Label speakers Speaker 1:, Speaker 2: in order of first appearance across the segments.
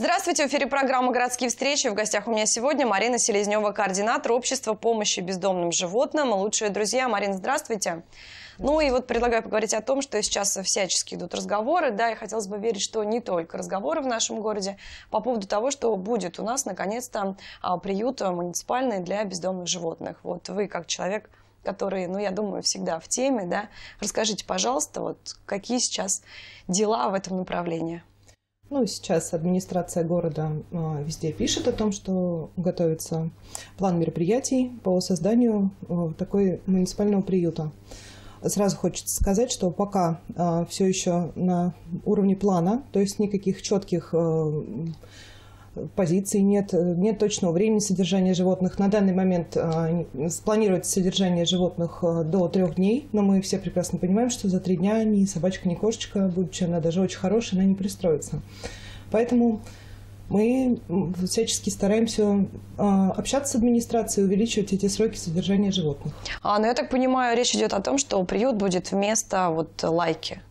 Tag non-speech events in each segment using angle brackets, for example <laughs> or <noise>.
Speaker 1: Здравствуйте, в эфире программа «Городские встречи». В гостях у меня сегодня Марина Селезнева, координатор общества помощи бездомным животным. Лучшие друзья. Марина, здравствуйте. Ну и вот предлагаю поговорить о том, что сейчас всячески идут разговоры, да, и хотелось бы верить, что не только разговоры в нашем городе по поводу того, что будет у нас наконец-то а, приют муниципальный для бездомных животных. Вот вы как человек который, ну, я думаю, всегда в теме, да. Расскажите, пожалуйста, вот какие сейчас дела в этом направлении?
Speaker 2: Ну, сейчас администрация города э, везде пишет о том, что готовится план мероприятий по созданию э, такой муниципального приюта. Сразу хочется сказать, что пока э, все еще на уровне плана, то есть никаких четких позиций нет, нет точного времени содержания животных. На данный момент э, спланируется содержание животных э, до трех дней, но мы все прекрасно понимаем, что за три дня ни собачка, ни кошечка, будучи она даже очень хорошая, она не пристроится. Поэтому мы всячески стараемся э, общаться с администрацией, увеличивать эти сроки содержания животных.
Speaker 1: А, ну я так понимаю, речь идет о том, что приют будет вместо вот лайки.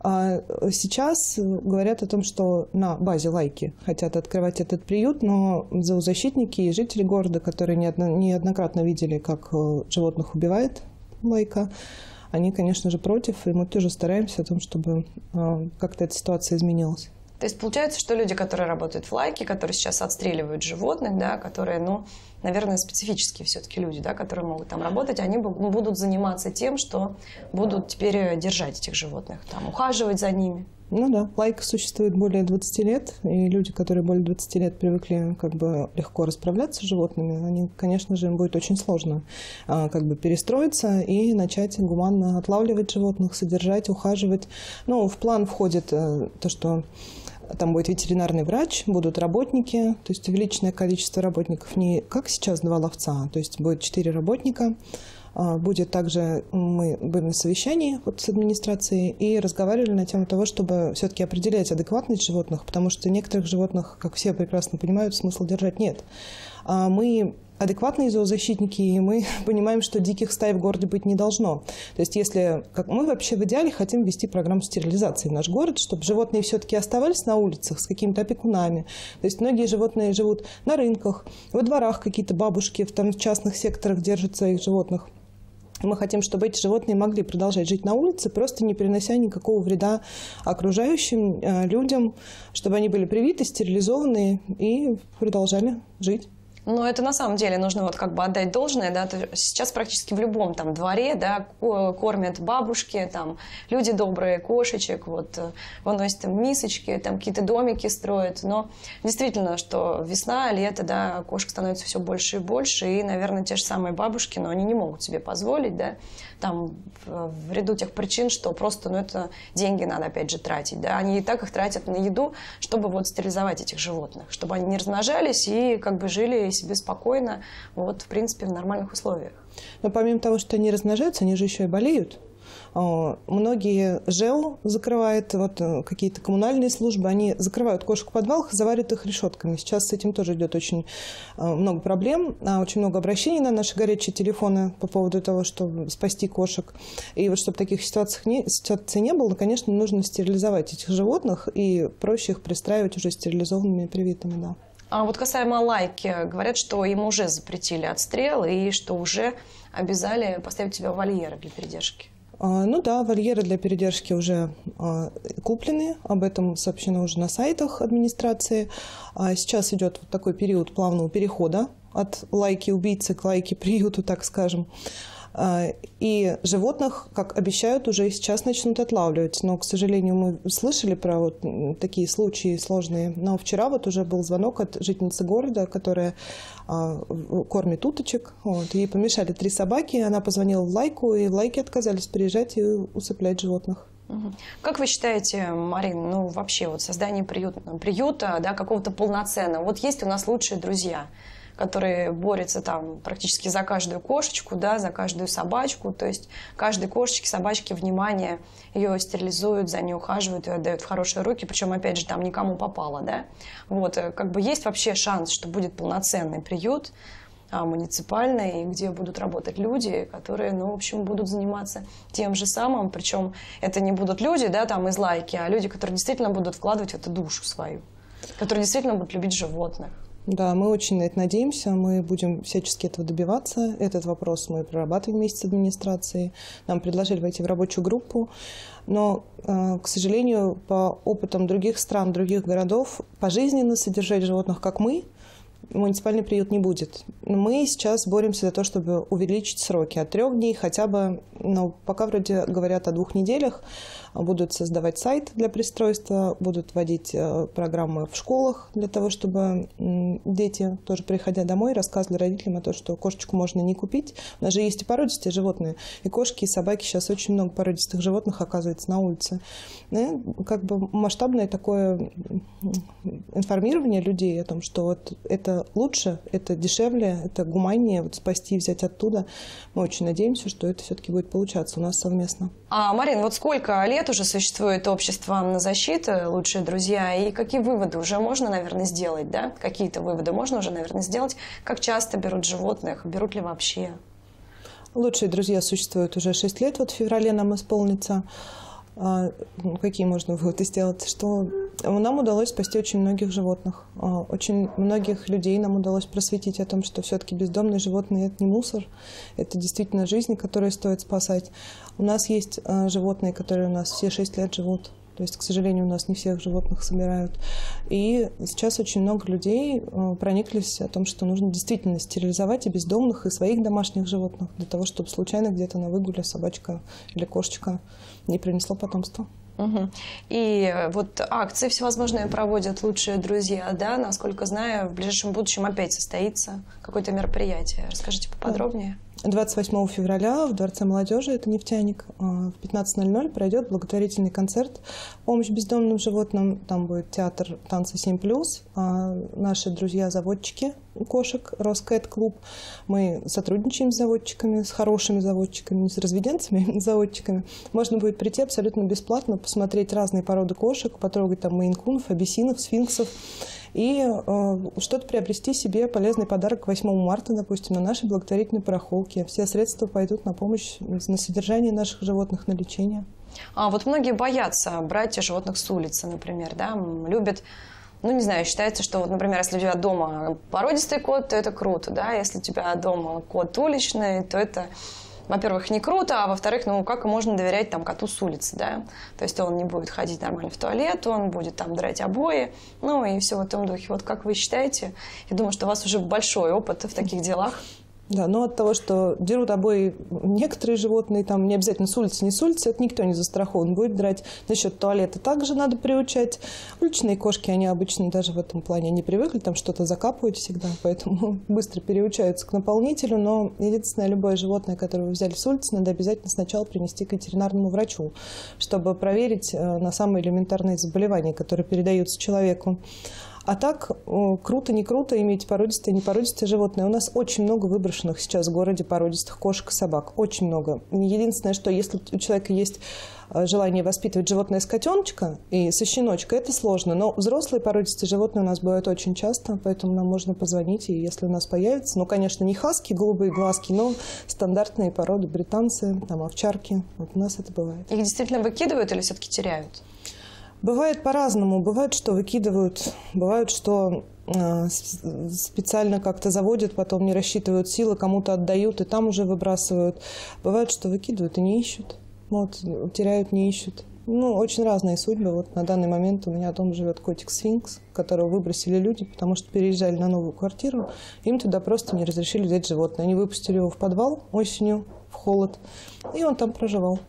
Speaker 2: А сейчас говорят о том, что на базе лайки хотят открывать этот приют, но зоозащитники и жители города, которые неоднократно видели, как э, животных убивает лайка, они, конечно же, против, и мы тоже стараемся о том, чтобы э, как-то эта ситуация изменилась.
Speaker 1: То есть получается, что люди, которые работают в лайке, которые сейчас отстреливают животных, да, которые, ну, наверное, специфические все-таки люди, да, которые могут там работать, они будут заниматься тем, что будут теперь держать этих животных, там, ухаживать за ними.
Speaker 2: Ну да, лайк существует более 20 лет, и люди, которые более 20 лет привыкли как бы легко расправляться с животными, они, конечно же, им будет очень сложно а, как бы перестроиться и начать гуманно отлавливать животных, содержать, ухаживать. Ну, в план входит э, то, что там будет ветеринарный врач, будут работники, то есть увеличенное количество работников, не как сейчас два ловца, то есть будет четыре работника. А, будет также, мы были на совещании вот с администрацией и разговаривали на тему того, чтобы все-таки определять адекватность животных, потому что некоторых животных, как все прекрасно понимают, смысл держать нет. А мы адекватные зоозащитники, и мы <laughs> понимаем, что диких стай в городе быть не должно. То есть если, как мы вообще в идеале хотим ввести программу стерилизации в наш город, чтобы животные все-таки оставались на улицах с какими-то опекунами. То есть многие животные живут на рынках, во дворах какие-то бабушки в, там, в частных секторах держат своих животных. Мы хотим, чтобы эти животные могли продолжать жить на улице, просто не принося никакого вреда окружающим э, людям, чтобы они были привиты, стерилизованы и продолжали жить.
Speaker 1: Но это на самом деле нужно вот как бы отдать должное, да, сейчас практически в любом там дворе, да, кормят бабушки, там, люди добрые, кошечек, вот, э, выносят там мисочки, там какие-то домики строят, но действительно, что весна, лето, да, кошек становится все больше и больше, и, наверное, те же самые бабушки, но они не могут себе позволить, да, там, в ряду тех причин, что просто, ну, это деньги надо, опять же, тратить, да, они и так их тратят на еду, чтобы вот стерилизовать этих животных, чтобы они не размножались и как бы жили себе спокойно, вот, в принципе, в нормальных условиях.
Speaker 2: Но помимо того, что они размножаются, они же еще и болеют. Многие ЖЭО закрывают, вот э, какие-то коммунальные службы, они закрывают кошек в подвалах, заваривают их решетками. Сейчас с этим тоже идет очень э, много проблем, а, очень много обращений на наши горячие телефоны по поводу того, чтобы спасти кошек. И вот чтобы таких ситуаций не, ситуаций не было, конечно, нужно стерилизовать этих животных и проще их пристраивать уже стерилизованными привитыми, да.
Speaker 1: А вот касаемо лайки, говорят, что им уже запретили отстрел и что уже обязали поставить себя вольеры для передержки.
Speaker 2: А, ну да, вольеры для передержки уже а, куплены, об этом сообщено уже на сайтах администрации. А сейчас идет вот такой период плавного перехода от лайки убийцы к лайки приюту, так скажем. А, и животных, как обещают, уже сейчас начнут отлавливать. Но, к сожалению, мы слышали про вот такие случаи сложные. Но вчера вот уже был звонок от жительницы города, которая а, кормит уточек. Вот, ей помешали три собаки. Она позвонила в лайку, и в лайке отказались приезжать и усыплять животных.
Speaker 1: Как вы считаете, Марин, ну вообще вот создание приюта, приюта да, какого-то полноценного, вот есть у нас лучшие друзья – которые борются там практически за каждую кошечку, да, за каждую собачку. То есть каждой кошечке, собачке внимание, ее стерилизуют, за ней ухаживают, ее отдают в хорошие руки, причем, опять же, там никому попало, да. Вот, э, как бы есть вообще шанс, что будет полноценный приют, а, муниципальный, где будут работать люди, которые, ну, в общем, будут заниматься тем же самым. Причем это не будут люди, да, там из лайки, а люди, которые действительно будут вкладывать в эту душу свою. которые действительно будут любить животных.
Speaker 2: Да, мы очень на это надеемся, мы будем всячески этого добиваться. Этот вопрос мы прорабатываем вместе с администрацией. Нам предложили войти в рабочую группу, но, э, к сожалению, по опытам других стран, других городов, пожизненно содержать животных, как мы, муниципальный приют не будет. Мы сейчас боремся за то, чтобы увеличить сроки от трех дней хотя бы, ну, пока вроде говорят о двух неделях, будут создавать сайт для пристройства, будут вводить э, программы в школах для того, чтобы дети, тоже приходя домой, рассказывали родителям о том, что кошечку можно не купить. У нас же есть и породистые животные, и кошки, и собаки. Сейчас очень много породистых животных оказывается на улице. И как бы масштабное такое информирование людей о том, что вот это лучше, это дешевле, это гуманнее, вот спасти и взять оттуда. Мы очень надеемся, что это все-таки будет получаться у нас совместно.
Speaker 1: А, Марин, вот сколько лет лет уже существует общество на защиту «Лучшие друзья», и какие выводы уже можно, наверное, сделать, да? Какие-то выводы можно уже, наверное, сделать? Как часто берут животных? Берут ли вообще?
Speaker 2: «Лучшие друзья» существуют уже 6 лет, вот в феврале нам исполнится. А, ну, какие можно выводы сделать? Что нам удалось спасти очень многих животных. А, очень многих людей нам удалось просветить о том, что все-таки бездомные животные – это не мусор, это действительно жизни, которые стоит спасать. У нас есть а, животные, которые у нас все шесть лет живут. То есть, к сожалению, у нас не всех животных собирают. И сейчас очень много людей прониклись о том, что нужно действительно стерилизовать и бездомных, и своих домашних животных, для того, чтобы случайно где-то на выгуле собачка или кошечка не принесло потомство.
Speaker 1: Угу. И вот акции всевозможные проводят лучшие друзья, да, насколько знаю, в ближайшем будущем опять состоится какое-то мероприятие. Расскажите поподробнее.
Speaker 2: 28 февраля в Дворце молодежи, это нефтяник, а, в 15.00 пройдет благотворительный концерт «Помощь бездомным животным». Там будет театр танца 7+, а наши друзья-заводчики кошек, Роскэт клуб. Мы сотрудничаем с заводчиками, с хорошими заводчиками, не с разведенцами, а с заводчиками. Можно будет прийти абсолютно бесплатно, посмотреть разные породы кошек, потрогать там мейнкунов, абиссинов, сфинксов и э, что-то приобрести себе полезный подарок к 8 марта, допустим, на нашей благотворительной барахолке. Все средства пойдут на помощь, на содержание наших животных, на лечение.
Speaker 1: А вот многие боятся брать животных с улицы, например, да, любят ну, не знаю, считается, что, вот, например, если у тебя дома породистый кот, то это круто, да, если у тебя дома кот уличный, то это во-первых, не круто, а во-вторых, ну как можно доверять там коту с улицы, да? То есть он не будет ходить нормально в туалет, он будет там драть обои, ну и все в этом духе. Вот как вы считаете? Я думаю, что у вас уже большой опыт в таких делах.
Speaker 2: Да, но от того, что дерут обои некоторые животные, там не обязательно с улицы, не с улицы, это никто не застрахован будет драть. Насчет туалета также надо приучать. Уличные кошки, они обычно даже в этом плане не привыкли, там что-то закапывать всегда, поэтому <laughs> быстро переучаются к наполнителю. Но единственное, любое животное, которое вы взяли с улицы, надо обязательно сначала принести к ветеринарному врачу, чтобы проверить э, на самые элементарные заболевания, которые передаются человеку. А так, круто, не круто иметь породистые, не породистые животные. У нас очень много выброшенных сейчас в городе породистых кошек и собак. Очень много. Единственное, что если у человека есть э, желание воспитывать животное с котеночка и со щеночка, это сложно. Но взрослые породистые животные у нас бывают очень часто, поэтому нам можно позвонить, и если у нас появится, ну, конечно, не хаски, голубые глазки, но стандартные породы, британцы, там, овчарки. Вот у нас это бывает.
Speaker 1: Их действительно выкидывают или все-таки теряют?
Speaker 2: Бывает по-разному. Бывает, что выкидывают, бывает, что э, специально как-то заводят, потом не рассчитывают силы, кому-то отдают и там уже выбрасывают. Бывает, что выкидывают и не ищут. Вот, теряют, не ищут. Ну, очень разные судьбы. Вот на данный момент у меня дома живет котик Сфинкс, которого выбросили люди, потому что переезжали на новую квартиру. Им туда просто не разрешили взять животное. Они выпустили его в подвал осенью, в холод, и он там проживал.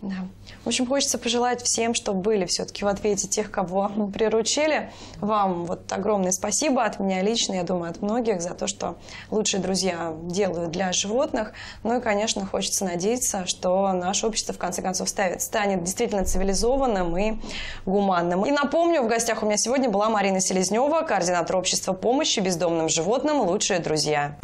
Speaker 1: Да. В общем, хочется пожелать всем, чтобы были все-таки в ответе тех, кого приручили. Вам вот огромное спасибо от меня лично, я думаю, от многих за то, что лучшие друзья делают для животных. Ну и, конечно, хочется надеяться, что наше общество в конце концов ставит, станет действительно цивилизованным и гуманным. И напомню, в гостях у меня сегодня была Марина Селезнева, координатор общества помощи бездомным животным «Лучшие друзья».